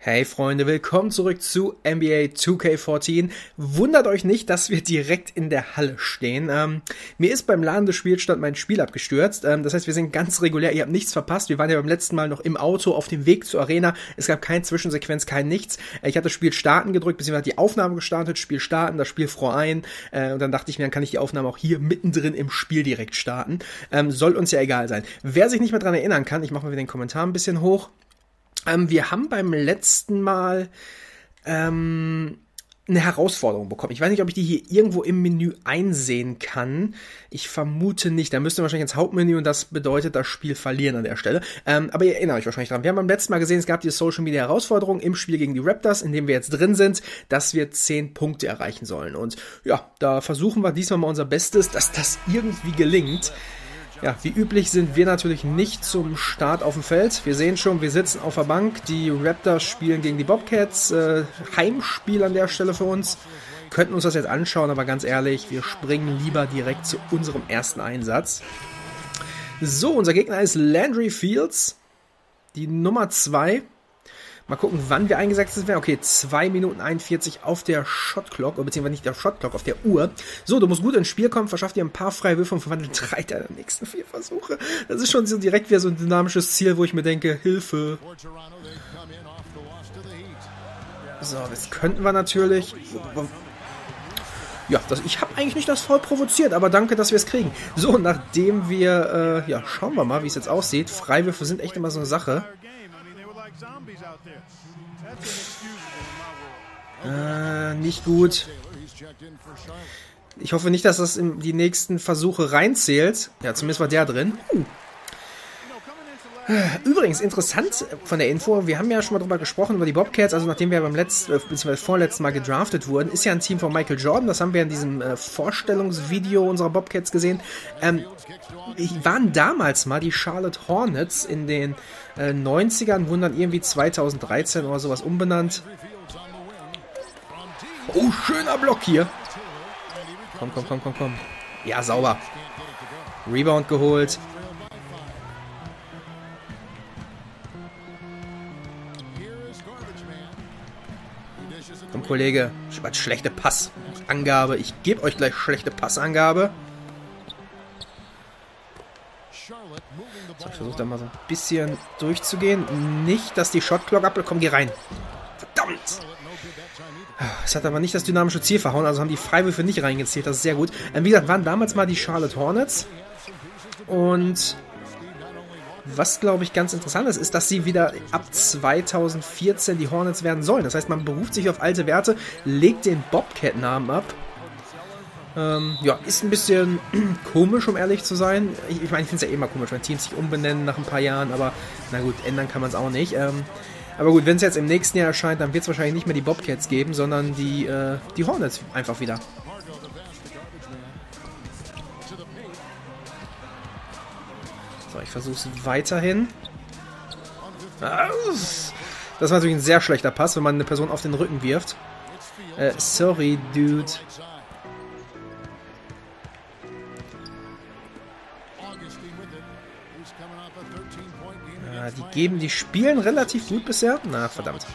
Hey Freunde, willkommen zurück zu NBA 2K14. Wundert euch nicht, dass wir direkt in der Halle stehen. Ähm, mir ist beim Laden des Spielstand mein Spiel abgestürzt. Ähm, das heißt, wir sind ganz regulär. Ihr habt nichts verpasst. Wir waren ja beim letzten Mal noch im Auto auf dem Weg zur Arena. Es gab keine Zwischensequenz, kein nichts. Ich hatte Spiel starten gedrückt, beziehungsweise die Aufnahme gestartet, Spiel starten, das Spiel froh ein. Äh, und dann dachte ich mir, dann kann ich die Aufnahme auch hier mittendrin im Spiel direkt starten. Ähm, soll uns ja egal sein. Wer sich nicht mehr dran erinnern kann, ich mache mal wieder den Kommentar ein bisschen hoch. Ähm, wir haben beim letzten Mal ähm, eine Herausforderung bekommen. Ich weiß nicht, ob ich die hier irgendwo im Menü einsehen kann. Ich vermute nicht. Da müsste wahrscheinlich ins Hauptmenü und das bedeutet das Spiel verlieren an der Stelle. Ähm, aber ihr erinnert euch wahrscheinlich dran. Wir haben beim letzten Mal gesehen, es gab die Social Media Herausforderung im Spiel gegen die Raptors, in dem wir jetzt drin sind, dass wir 10 Punkte erreichen sollen. Und ja, da versuchen wir diesmal mal unser Bestes, dass das irgendwie gelingt. Ja, wie üblich sind wir natürlich nicht zum Start auf dem Feld. Wir sehen schon, wir sitzen auf der Bank. Die Raptors spielen gegen die Bobcats. Äh, Heimspiel an der Stelle für uns. Könnten uns das jetzt anschauen, aber ganz ehrlich, wir springen lieber direkt zu unserem ersten Einsatz. So, unser Gegner ist Landry Fields, die Nummer 2. Mal gucken, wann wir eingesetzt werden. Okay, 2 Minuten 41 auf der Shotclock, beziehungsweise nicht der Shotclock, auf der Uhr. So, du musst gut ins Spiel kommen, verschaff dir ein paar freie Würfe und verwandle drei deiner nächsten vier Versuche. Das ist schon so direkt wieder so ein dynamisches Ziel, wo ich mir denke, Hilfe. So, jetzt könnten wir natürlich... Ja, das, ich habe eigentlich nicht das voll provoziert, aber danke, dass wir es kriegen. So, nachdem wir, äh, ja, schauen wir mal, wie es jetzt aussieht. Freiwürfe sind echt immer so eine Sache. Äh, nicht gut. Ich hoffe nicht, dass das in die nächsten Versuche reinzählt. Ja, zumindest war der drin. Uh. Übrigens, interessant von der Info, wir haben ja schon mal drüber gesprochen, über die Bobcats, also nachdem wir beim letzten, äh, beziehungsweise vorletzten Mal gedraftet wurden, ist ja ein Team von Michael Jordan, das haben wir in diesem äh, Vorstellungsvideo unserer Bobcats gesehen. Ähm, waren damals mal die Charlotte Hornets in den äh, 90ern, wurden dann irgendwie 2013 oder sowas umbenannt. Oh, schöner Block hier. Komm, komm, komm, komm, komm. Ja, sauber. Rebound geholt. Kollege, schlechte Passangabe. Ich gebe euch gleich schlechte Passangabe. So, ich versuche da mal so ein bisschen durchzugehen. Nicht, dass die Shotclock abbekommt. Geh rein. Verdammt! Es hat aber nicht das dynamische Ziel verhauen, also haben die Freiwürfe nicht reingezählt. Das ist sehr gut. Ähm, wie gesagt, waren damals mal die Charlotte Hornets. Und was, glaube ich, ganz interessant ist, ist, dass sie wieder ab 2014 die Hornets werden sollen. Das heißt, man beruft sich auf alte Werte, legt den Bobcat-Namen ab. Ähm, ja, ist ein bisschen komisch, um ehrlich zu sein. Ich, ich meine, ich finde es ja eh immer komisch, wenn Teams sich umbenennen nach ein paar Jahren, aber na gut, ändern kann man es auch nicht. Ähm, aber gut, wenn es jetzt im nächsten Jahr erscheint, dann wird es wahrscheinlich nicht mehr die Bobcats geben, sondern die, äh, die Hornets einfach wieder. Ich versuche es weiterhin. Das war natürlich ein sehr schlechter Pass, wenn man eine Person auf den Rücken wirft. Äh, sorry, Dude. Ja, die geben, die spielen relativ gut bisher. Na, verdammt.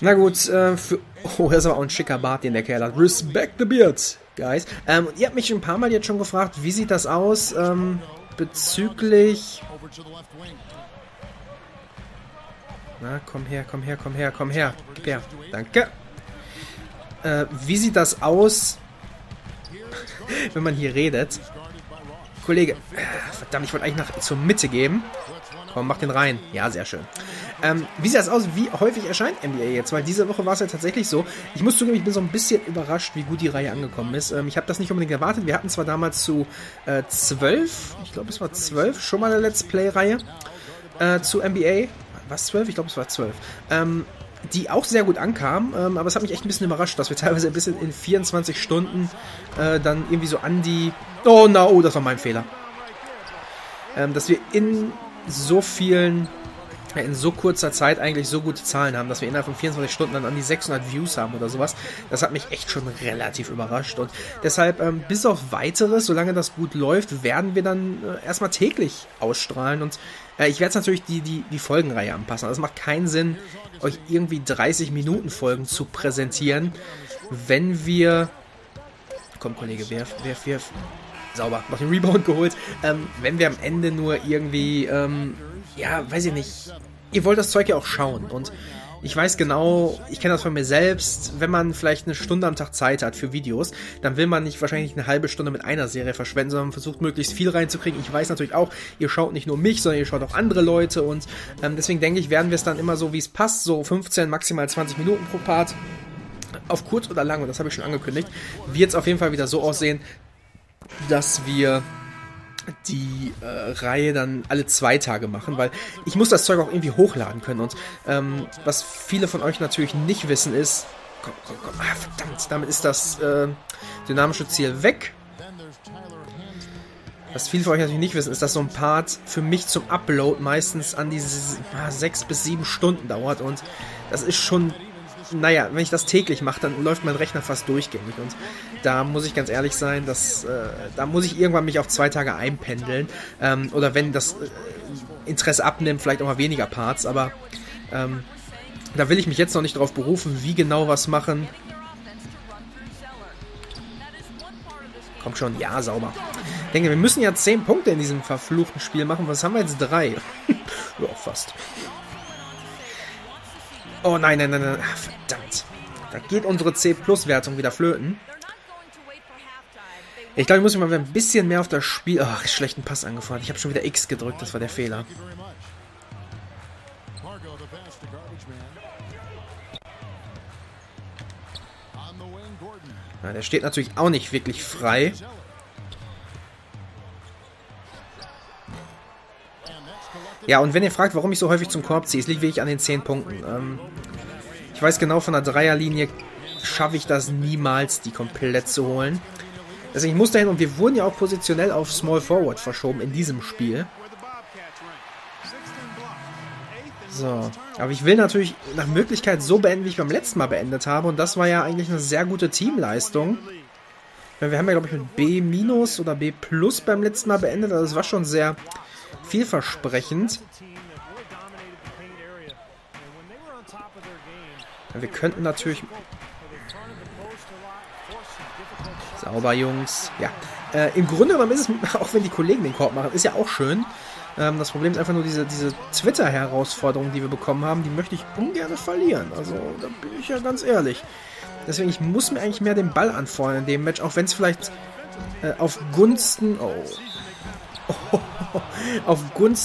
Na gut, äh, für... Oh, das aber auch ein schicker Bart, den der Kerl hat. Respect the Beards, guys. Ähm, ihr habt mich ein paar Mal jetzt schon gefragt, wie sieht das aus? Ähm, bezüglich... Na, komm her, komm her, komm her, komm her. Gib her. Danke. Äh, wie sieht das aus, wenn man hier redet? Kollege, äh, verdammt, ich wollte eigentlich nach zur Mitte geben. Komm, mach den rein. Ja, sehr schön. Ähm, wie sieht das aus? Wie häufig erscheint NBA jetzt? Weil diese Woche war es ja tatsächlich so. Ich muss zugeben, ich bin so ein bisschen überrascht, wie gut die Reihe angekommen ist. Ähm, ich habe das nicht unbedingt erwartet. Wir hatten zwar damals zu äh, 12, ich glaube es war 12, schon mal eine Let's Play-Reihe äh, zu NBA. Was, 12? Ich glaube es war 12. Ähm, die auch sehr gut ankam, ähm, aber es hat mich echt ein bisschen überrascht, dass wir teilweise ein bisschen in 24 Stunden äh, dann irgendwie so an die... Oh, na, oh, das war mein Fehler. Ähm, dass wir in so vielen in so kurzer Zeit eigentlich so gute Zahlen haben, dass wir innerhalb von 24 Stunden dann an die 600 Views haben oder sowas. Das hat mich echt schon relativ überrascht und deshalb ähm, bis auf weiteres, solange das gut läuft, werden wir dann äh, erstmal täglich ausstrahlen und äh, ich werde natürlich die, die, die Folgenreihe anpassen. Also es macht keinen Sinn, euch irgendwie 30 Minuten Folgen zu präsentieren, wenn wir... Komm Kollege, werf, werf, werf. Sauber, noch den Rebound geholt. Ähm, wenn wir am Ende nur irgendwie... Ähm, ja, weiß ich nicht. Ihr wollt das Zeug ja auch schauen und ich weiß genau, ich kenne das von mir selbst, wenn man vielleicht eine Stunde am Tag Zeit hat für Videos, dann will man nicht wahrscheinlich eine halbe Stunde mit einer Serie verschwenden, sondern versucht möglichst viel reinzukriegen. Ich weiß natürlich auch, ihr schaut nicht nur mich, sondern ihr schaut auch andere Leute und ähm, deswegen denke ich, werden wir es dann immer so, wie es passt, so 15, maximal 20 Minuten pro Part. Auf kurz oder lang, und das habe ich schon angekündigt, wird es auf jeden Fall wieder so aussehen, dass wir die äh, Reihe dann alle zwei Tage machen, weil ich muss das Zeug auch irgendwie hochladen können. Und ähm, was viele von euch natürlich nicht wissen ist, komm, komm, komm, ah, verdammt, damit ist das äh, dynamische Ziel weg. Was viele von euch natürlich nicht wissen, ist, dass so ein Part für mich zum Upload meistens an diese ah, sechs bis sieben Stunden dauert und das ist schon naja, wenn ich das täglich mache, dann läuft mein Rechner fast durchgängig. Und da muss ich ganz ehrlich sein, dass, äh, da muss ich irgendwann mich auf zwei Tage einpendeln. Ähm, oder wenn das äh, Interesse abnimmt, vielleicht auch mal weniger Parts. Aber ähm, da will ich mich jetzt noch nicht darauf berufen, wie genau was machen. Komm schon, ja, sauber. Ich denke, wir müssen ja 10 Punkte in diesem verfluchten Spiel machen. Was haben wir jetzt? Drei. ja, fast. Oh nein, nein, nein, nein. Ach, verdammt. Da geht unsere C-Plus-Wertung wieder flöten. Ich glaube, ich muss mich mal ein bisschen mehr auf das Spiel... Ach, schlechten Pass angefahren. Ich habe schon wieder X gedrückt. Das war der Fehler. Ja, der steht natürlich auch nicht wirklich frei. Ja, und wenn ihr fragt, warum ich so häufig zum Korb ziehe, es liegt wirklich an den 10 Punkten. Ähm, ich weiß genau, von der Dreierlinie schaffe ich das niemals, die komplett zu holen. Deswegen muss dahin, und wir wurden ja auch positionell auf Small Forward verschoben in diesem Spiel. So, aber ich will natürlich nach Möglichkeit so beenden, wie ich beim letzten Mal beendet habe. Und das war ja eigentlich eine sehr gute Teamleistung. Wir haben ja, glaube ich, mit B- oder B plus beim letzten Mal beendet. Also das war schon sehr vielversprechend. Wir könnten natürlich... Sauber, Jungs. Ja. Äh, Im Grunde genommen ist es, auch wenn die Kollegen den Korb machen, ist ja auch schön. Ähm, das Problem ist einfach nur diese, diese Twitter-Herausforderung, die wir bekommen haben, die möchte ich ungern verlieren. Also, da bin ich ja ganz ehrlich. Deswegen, ich muss mir eigentlich mehr den Ball anfordern in dem Match, auch wenn es vielleicht äh, auf Gunsten... Oh, auf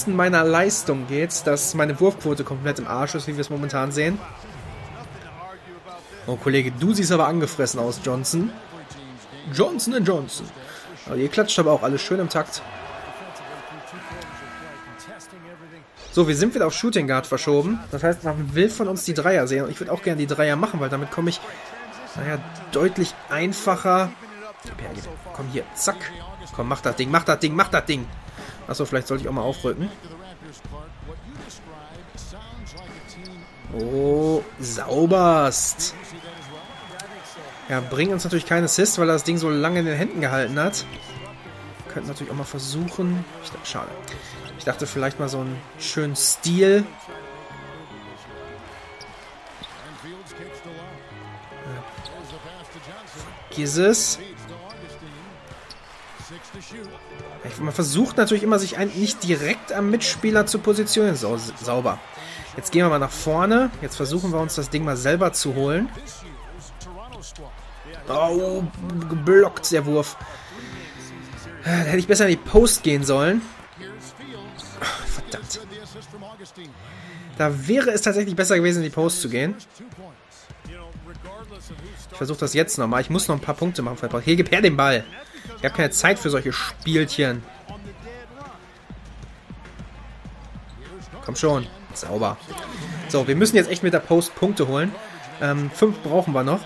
meiner Leistung geht, dass meine Wurfquote komplett im Arsch ist, wie wir es momentan sehen. Oh, Kollege, du siehst aber angefressen aus, Johnson. Johnson Johnson. Aber ihr klatscht aber auch alles schön im Takt. So, wir sind wieder auf Shooting Guard verschoben. Das heißt, man will von uns die Dreier sehen. Und ich würde auch gerne die Dreier machen, weil damit komme ich, naja, deutlich einfacher. Komm hier, zack. Komm, mach das Ding, mach das Ding, mach das Ding. Achso, vielleicht sollte ich auch mal aufrücken. Oh, sauberst. Ja, bringt uns natürlich keinen Assist, weil er das Ding so lange in den Händen gehalten hat. Könnten natürlich auch mal versuchen. Ich dachte, schade. Ich dachte vielleicht mal so einen schönen Stil. Vergiss es. Man versucht natürlich immer, sich nicht direkt am Mitspieler zu positionieren. So, sauber. Jetzt gehen wir mal nach vorne. Jetzt versuchen wir uns das Ding mal selber zu holen. Oh, geblockt der Wurf. Da hätte ich besser in die Post gehen sollen. verdammt. Da wäre es tatsächlich besser gewesen, in die Post zu gehen. Ich versuche das jetzt nochmal. Ich muss noch ein paar Punkte machen. Hier, gib her den Ball. Ich habe keine Zeit für solche Spielchen. Komm schon. Sauber. So, wir müssen jetzt echt mit der Post Punkte holen. Ähm, fünf brauchen wir noch.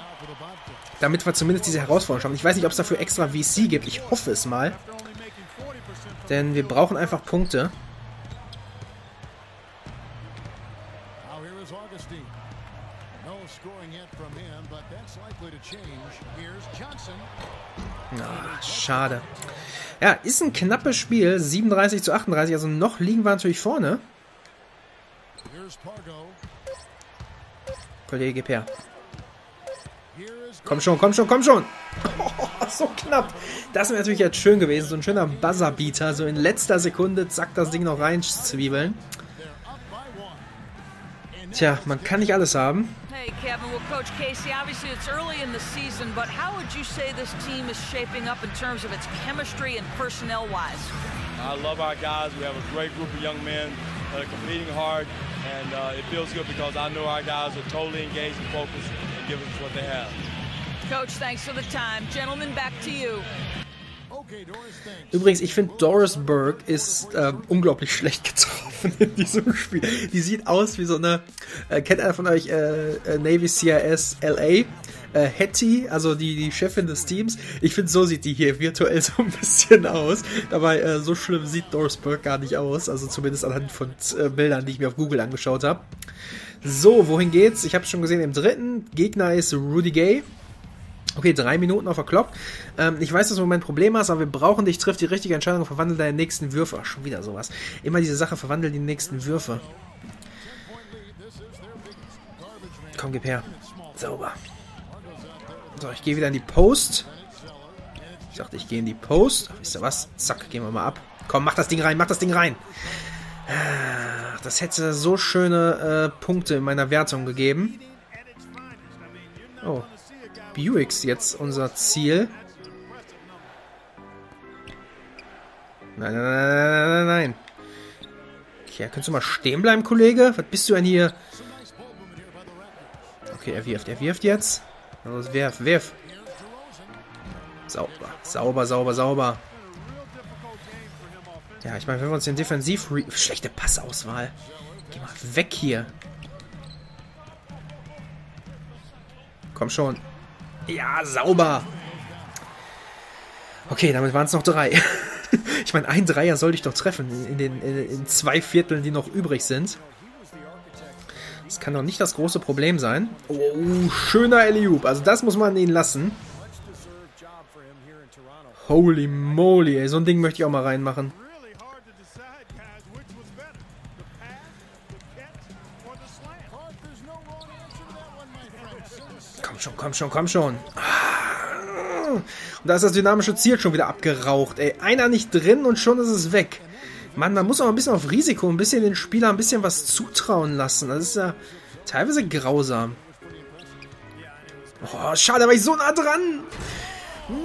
Damit wir zumindest diese Herausforderung schaffen. Ich weiß nicht, ob es dafür extra VC gibt. Ich hoffe es mal. Denn wir brauchen einfach Punkte. Ah, schade. Ja, ist ein knappes Spiel. 37 zu 38. Also noch liegen wir natürlich vorne. Kollege Per. Komm schon, komm schon, komm schon. Oh, so knapp. Das wäre natürlich jetzt schön gewesen. So ein schöner Buzzerbeater. So in letzter Sekunde, zack, das Ding noch rein zwiebeln. Tja, man kann nicht alles haben. Hey, Kevin. Well, Coach Casey, obviously it's early in the season, but how would you say this team is shaping up in terms of its chemistry and personnel-wise? I love our guys. We have a great group of young men that are competing hard, and uh, it feels good because I know our guys are totally engaged and focused and giving us what they have. Coach, thanks for the time. Gentlemen, back to you. Übrigens, ich finde Doris Burke ist äh, unglaublich schlecht getroffen in diesem Spiel. Die sieht aus wie so eine, äh, kennt einer von euch äh, äh Navy CIS LA? Äh, Hetty, also die, die Chefin des Teams. Ich finde, so sieht die hier virtuell so ein bisschen aus. Dabei, äh, so schlimm sieht Doris Burke gar nicht aus. Also zumindest anhand von äh, Bildern, die ich mir auf Google angeschaut habe. So, wohin geht's? Ich habe schon gesehen, im dritten Gegner ist Rudy Gay. Okay, drei Minuten auf der Clock. Ähm, ich weiß, dass du im Moment Probleme hast, aber wir brauchen dich. Triff die richtige Entscheidung und verwandle deine nächsten Würfe. Ach, schon wieder sowas. Immer diese Sache, verwandle die nächsten Würfe. Komm, gib her. Sauber. So, ich gehe wieder in die Post. Ich dachte, ich gehe in die Post. Wisst ihr was? Zack, gehen wir mal ab. Komm, mach das Ding rein, mach das Ding rein. Ach, das hätte so schöne äh, Punkte in meiner Wertung gegeben. Oh, Buicks jetzt unser Ziel. Nein, nein, nein, nein, nein, nein. Okay, kannst du mal stehen bleiben, Kollege? Was bist du denn hier? Okay, er wirft, er wirft jetzt. Los, wirf, wirf. Sauber, sauber, sauber, sauber. Ja, ich meine, wenn wir uns den Defensiv... Schlechte Passauswahl. Geh mal weg hier. Komm schon. Ja, sauber. Okay, damit waren es noch drei. ich meine, ein Dreier sollte ich doch treffen in den in, zwei Vierteln, die noch übrig sind. Das kann doch nicht das große Problem sein. Oh, schöner Eliup. Also das muss man ihn lassen. Holy moly, ey. So ein Ding möchte ich auch mal reinmachen. Schon, komm schon, komm schon. Und da ist das dynamische Ziel schon wieder abgeraucht. Ey, einer nicht drin und schon ist es weg. Mann, da muss man ein bisschen auf Risiko, ein bisschen den Spieler ein bisschen was zutrauen lassen. Das ist ja teilweise grausam. Oh, schade, da war ich so nah dran.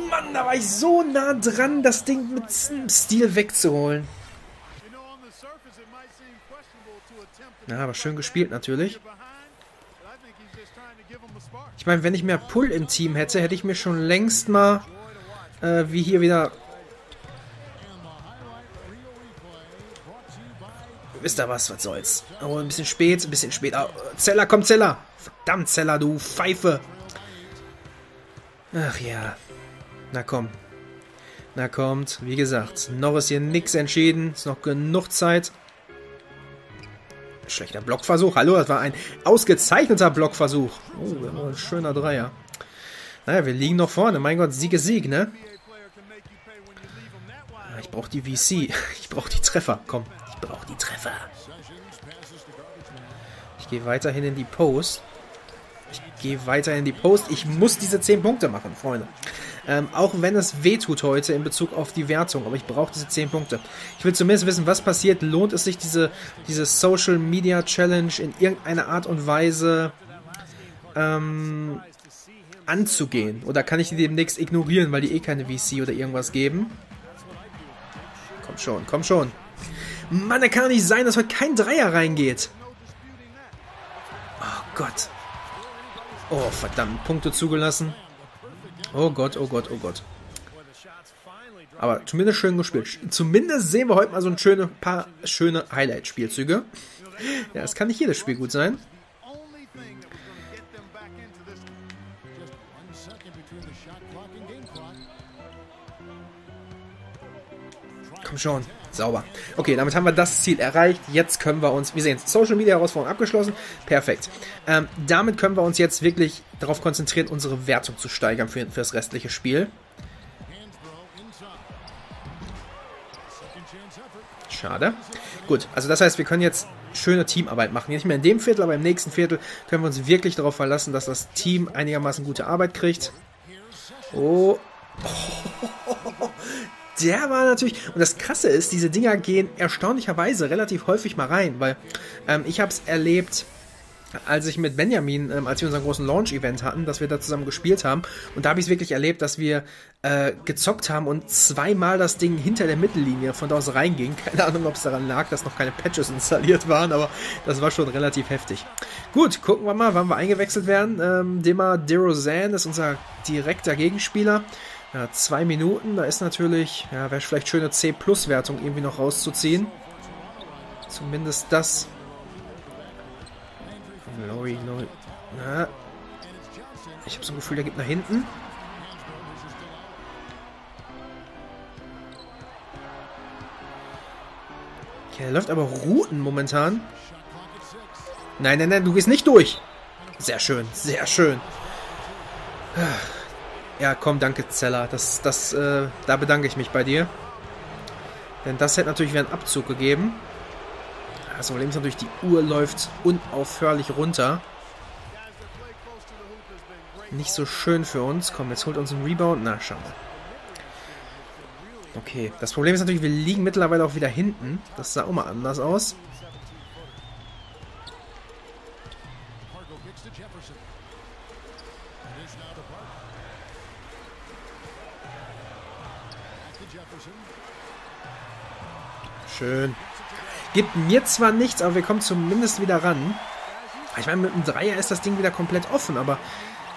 Mann, da war ich so nah dran, das Ding mit Stil wegzuholen. Ja, aber schön gespielt natürlich. Ich meine, wenn ich mehr Pull im Team hätte, hätte ich mir schon längst mal äh, wie hier wieder... Wisst ihr was, was soll's. Oh, ein bisschen spät, ein bisschen spät. Oh, Zeller, komm, Zeller. Verdammt, Zeller, du Pfeife. Ach ja. Na komm. Na kommt, wie gesagt, noch ist hier nichts entschieden. Ist noch genug Zeit. Schlechter Blockversuch. Hallo, das war ein ausgezeichneter Blockversuch. Oh, ein schöner Dreier. Naja, wir liegen noch vorne. Mein Gott, Sieg ist Sieg, ne? Ah, ich brauche die VC. Ich brauche die Treffer. Komm, ich brauche die Treffer. Ich gehe weiterhin in die Post. Gehe weiter in die Post. Ich muss diese 10 Punkte machen, Freunde. Ähm, auch wenn es wehtut heute in Bezug auf die Wertung. Aber ich brauche diese 10 Punkte. Ich will zumindest wissen, was passiert. Lohnt es sich, diese, diese Social Media Challenge in irgendeiner Art und Weise ähm, anzugehen? Oder kann ich die demnächst ignorieren, weil die eh keine VC oder irgendwas geben? Komm schon, komm schon. Mann, da kann doch nicht sein, dass heute kein Dreier reingeht. Oh Gott. Oh, verdammt. Punkte zugelassen. Oh Gott, oh Gott, oh Gott. Aber zumindest schön gespielt. Zumindest sehen wir heute mal so ein schöne, paar schöne Highlight-Spielzüge. Ja, es kann nicht jedes Spiel gut sein. Komm Komm schon. Sauber. Okay, damit haben wir das Ziel erreicht. Jetzt können wir uns, wir sehen Social Media Herausforderung abgeschlossen. Perfekt. Ähm, damit können wir uns jetzt wirklich darauf konzentrieren, unsere Wertung zu steigern für, für das restliche Spiel. Schade. Gut, also das heißt, wir können jetzt schöne Teamarbeit machen. Nicht mehr in dem Viertel, aber im nächsten Viertel können wir uns wirklich darauf verlassen, dass das Team einigermaßen gute Arbeit kriegt. Oh. oh. Der war natürlich. Und das Krasse ist, diese Dinger gehen erstaunlicherweise relativ häufig mal rein, weil ähm, ich habe es erlebt, als ich mit Benjamin, ähm, als wir unseren großen Launch-Event hatten, dass wir da zusammen gespielt haben. Und da habe ich es wirklich erlebt, dass wir äh, gezockt haben und zweimal das Ding hinter der Mittellinie von da aus reinging. Keine Ahnung, ob es daran lag, dass noch keine Patches installiert waren, aber das war schon relativ heftig. Gut, gucken wir mal, wann wir eingewechselt werden. Ähm, Demar DeRozan ist unser direkter Gegenspieler. Ja, zwei Minuten, da ist natürlich, ja, wäre vielleicht schöne C-Plus-Wertung irgendwie noch rauszuziehen. Zumindest das. Lori, Lori. Ja. Ich habe so ein Gefühl, der geht nach hinten. Okay, er läuft aber Routen momentan. Nein, nein, nein, du gehst nicht durch. Sehr schön, sehr schön. Ja, komm, danke Zeller. Das, das, äh, da bedanke ich mich bei dir. Denn das hätte natürlich wieder einen Abzug gegeben. Das Problem ist natürlich, die Uhr läuft unaufhörlich runter. Nicht so schön für uns. Komm, jetzt holt uns ein Rebound. Na, schade. Okay, das Problem ist natürlich, wir liegen mittlerweile auch wieder hinten. Das sah mal anders aus. Schön. Gibt mir zwar nichts, aber wir kommen zumindest wieder ran. Ich meine, mit einem Dreier ist das Ding wieder komplett offen, aber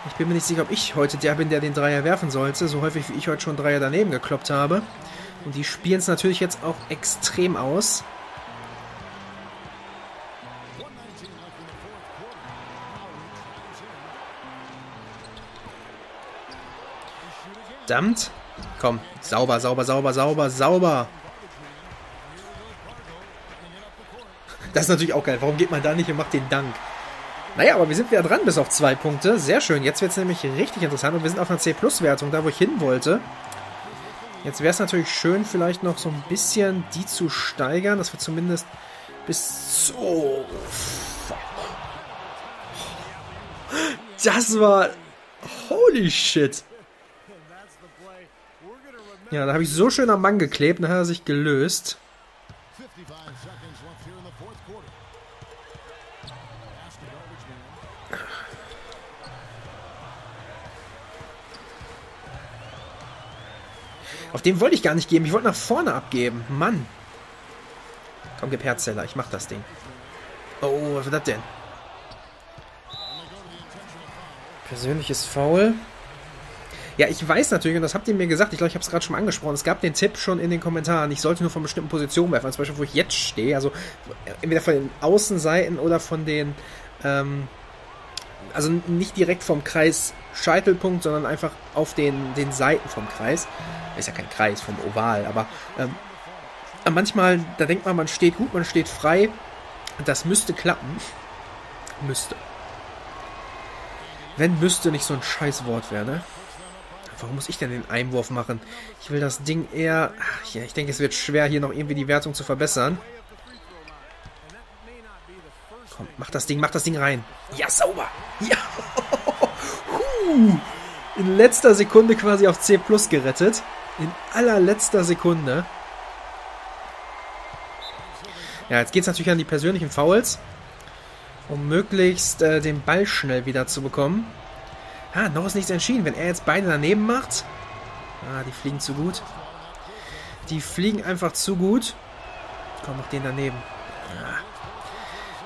ich bin mir nicht sicher, ob ich heute der bin, der den Dreier werfen sollte. So häufig wie ich heute schon Dreier daneben gekloppt habe. Und die spielen es natürlich jetzt auch extrem aus. Verdammt. Komm, sauber, sauber, sauber, sauber, sauber. Das ist natürlich auch geil. Warum geht man da nicht und macht den Dank? Naja, aber wir sind wieder dran bis auf zwei Punkte. Sehr schön. Jetzt wird es nämlich richtig interessant und wir sind auf einer C-Plus-Wertung, da wo ich hin wollte. Jetzt wäre es natürlich schön, vielleicht noch so ein bisschen die zu steigern, dass wir zumindest bis so... Das war... Holy shit. Ja, da habe ich so schön am Mann geklebt, dann hat er sich gelöst. Auf den wollte ich gar nicht geben. Ich wollte nach vorne abgeben. Mann. Komm, gib Herzeller. Ich mach das Ding. Oh, was war das denn? Persönliches Foul. Ja, ich weiß natürlich, und das habt ihr mir gesagt, ich glaube, ich habe es gerade schon angesprochen, es gab den Tipp schon in den Kommentaren, ich sollte nur von bestimmten Positionen werfen, zum Beispiel, wo ich jetzt stehe, also entweder von den Außenseiten oder von den, ähm, also nicht direkt vom Kreis Scheitelpunkt, sondern einfach auf den, den Seiten vom Kreis. Ist ja kein Kreis, vom Oval, aber ähm, manchmal, da denkt man, man steht gut, man steht frei. Das müsste klappen. Müsste. Wenn müsste nicht so ein Scheißwort wäre, ne? Warum muss ich denn den Einwurf machen? Ich will das Ding eher... Ach, ja, ich denke, es wird schwer, hier noch irgendwie die Wertung zu verbessern. Komm, mach das Ding, mach das Ding rein. Ja, sauber. Ja. In letzter Sekunde quasi auf C Plus gerettet. In allerletzter Sekunde. Ja, jetzt geht es natürlich an die persönlichen Fouls. Um möglichst äh, den Ball schnell wieder zu bekommen. Ah, noch ist nichts entschieden. Wenn er jetzt beide daneben macht. Ah, die fliegen zu gut. Die fliegen einfach zu gut. Komm, mach den daneben. Ah.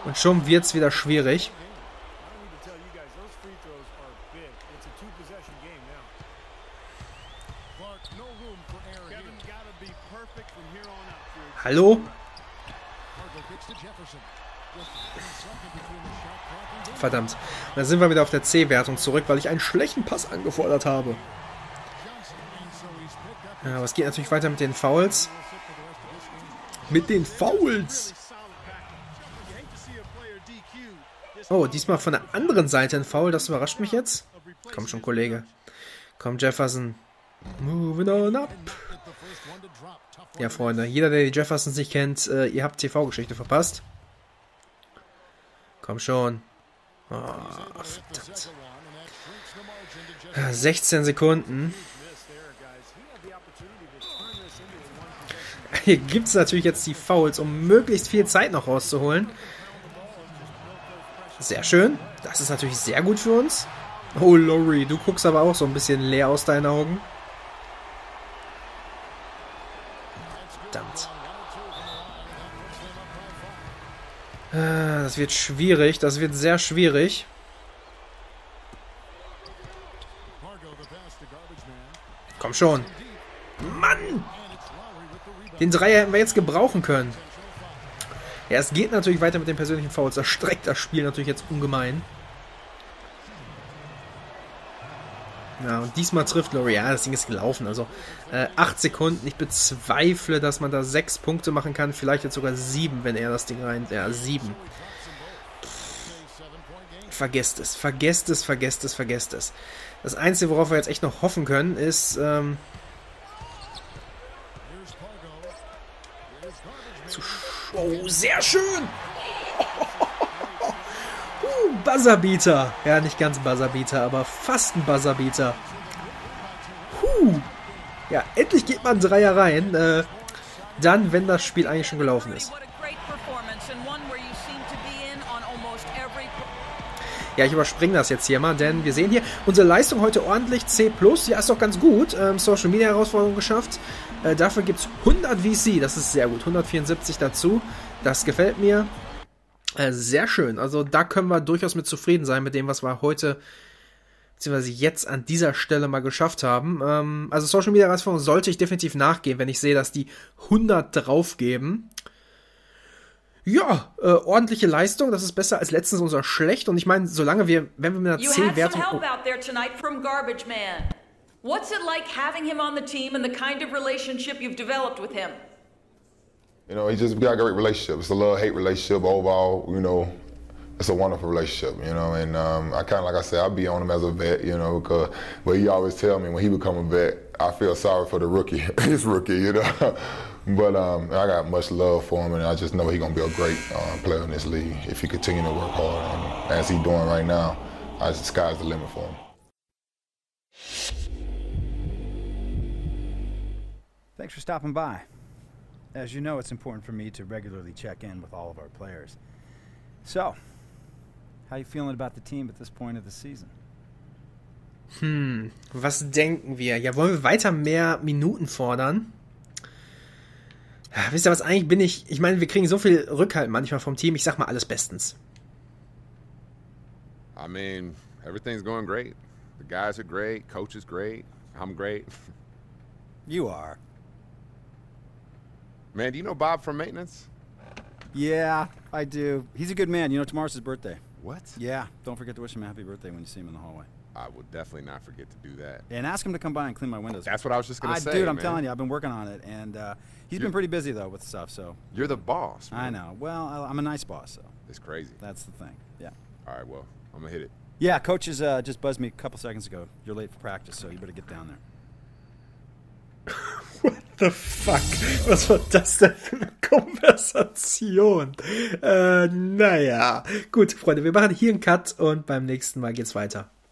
Und schon wird es wieder schwierig. Hallo? Verdammt. Und dann sind wir wieder auf der C-Wertung zurück, weil ich einen schlechten Pass angefordert habe. Ja, aber es geht natürlich weiter mit den Fouls. mit den Fouls. Oh, diesmal von der anderen Seite ein Foul. Das überrascht mich jetzt. Komm schon, Kollege. Komm, Jefferson. Moving on up. Ja, Freunde, jeder, der die Jeffersons nicht kennt, äh, ihr habt TV-Geschichte verpasst. Komm schon. Oh, verdammt. 16 Sekunden. Hier gibt es natürlich jetzt die Fouls, um möglichst viel Zeit noch rauszuholen. Sehr schön. Das ist natürlich sehr gut für uns. Oh, Lori, du guckst aber auch so ein bisschen leer aus deinen Augen. Verdammt. Ah, das wird schwierig. Das wird sehr schwierig. Komm schon. Mann! Den Dreier hätten wir jetzt gebrauchen können. Ja, es geht natürlich weiter mit den persönlichen Fouls. Das streckt das Spiel natürlich jetzt ungemein. Ja, und diesmal trifft L'Oreal. Das Ding ist gelaufen. Also äh, 8 Sekunden. Ich bezweifle, dass man da 6 Punkte machen kann. Vielleicht jetzt sogar 7, wenn er das Ding rein... Ja, 7. Vergesst es. Vergesst es, vergesst es, vergesst es. Das Einzige, worauf wir jetzt echt noch hoffen können, ist... Ähm, Oh, sehr schön. Uh, Buzzerbeater. Ja, nicht ganz Buzzerbeater, aber fast ein Buzzerbeater. Huh. Ja, endlich geht man Dreier rein. Äh, dann, wenn das Spiel eigentlich schon gelaufen ist. Ja, ich überspringe das jetzt hier mal, denn wir sehen hier unsere Leistung heute ordentlich C+. Ja, ist doch ganz gut. Ähm, Social Media Herausforderung geschafft. Äh, dafür gibt es 100 VC. Das ist sehr gut. 174 dazu. Das gefällt mir. Äh, sehr schön. Also da können wir durchaus mit zufrieden sein mit dem, was wir heute beziehungsweise jetzt an dieser Stelle mal geschafft haben. Ähm, also Social Media Herausforderung sollte ich definitiv nachgehen, wenn ich sehe, dass die 100 draufgeben. Ja, äh, ordentliche Leistung, das ist besser als letztens unser schlecht. Und ich meine, solange wir, wenn wir mit einer C-Wertung... What's it like having him on the team and the kind of relationship you've developed with him? You know, he just got a great relationship. It's a love-hate relationship. Overall, you know, it's a wonderful relationship, you know. And um, I kind of, like I said, I'll be on him as a vet, you know, because, but he always tell me when he become a vet, I feel sorry for the rookie, his rookie, you know. But um, I got much love for him, and I just know he's gonna be a great uh, player in this league if he continue to work hard. And as he's doing right now, I, the sky's the limit for him. Thanks for stopping by. As you know, it's important for me to regularly check in with all of our players. So, how you feeling about the team at this point of the season? Hm, was denken wir? Ja, wollen wir weiter mehr Minuten fordern? Wisst ihr was, eigentlich bin ich, ich meine, wir kriegen so viel Rückhalt manchmal vom Team, ich sag mal alles bestens. I mean, everything's going great. The guys are great, coach is great, I'm great. You are. Man, do you know Bob from maintenance? Yeah, I do. He's a good man. You know, tomorrow's his birthday. What? Yeah, don't forget to wish him a happy birthday when you see him in the hallway. I will definitely not forget to do that. And ask him to come by and clean my windows. That's what I was just gonna I, say, dude. I'm man. telling you, I've been working on it, and uh, he's You're- been pretty busy though with stuff. So You're the boss. Man. I know. Well, I- I'm a nice boss, so It's crazy. that's the thing. Yeah. All right, well, I'm gonna hit it. Yeah, coach has uh, just buzzed me a couple seconds ago. You're late for practice, so you better get down there. What the fuck? Was war das denn für eine Konversation? Äh, naja. Gut, Freunde, wir machen hier einen Cut und beim nächsten Mal geht's weiter.